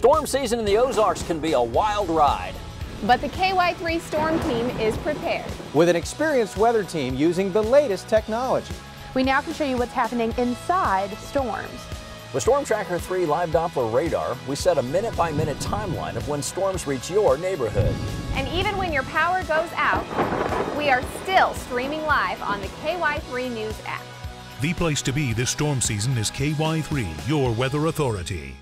Storm season in the Ozarks can be a wild ride. But the KY3 Storm Team is prepared. With an experienced weather team using the latest technology. We now can show you what's happening inside storms. With Storm Tracker 3 live Doppler radar, we set a minute by minute timeline of when storms reach your neighborhood. And even when your power goes out, we are still streaming live on the KY3 News app. The place to be this storm season is KY3, your weather authority.